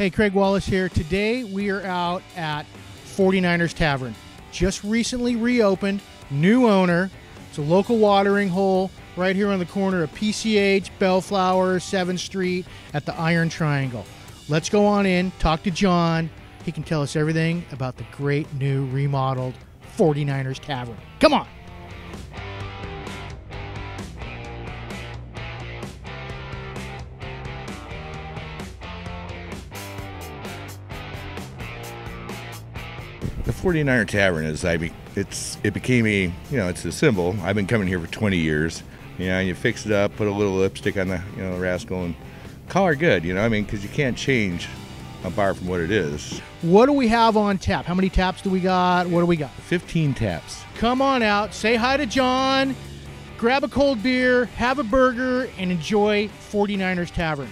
Hey, Craig Wallace here. Today we are out at 49ers Tavern. Just recently reopened, new owner. It's a local watering hole right here on the corner of PCH, Bellflower, 7th Street at the Iron Triangle. Let's go on in, talk to John. He can tell us everything about the great new remodeled 49ers Tavern. Come on. The 49er Tavern is I be, it's it became a you know it's a symbol. I've been coming here for 20 years. You know, you fix it up, put a little lipstick on the you know the rascal, and call her good. You know, I mean, because you can't change a bar from what it is. What do we have on tap? How many taps do we got? What do we got? 15 taps. Come on out, say hi to John, grab a cold beer, have a burger, and enjoy 49ers Tavern.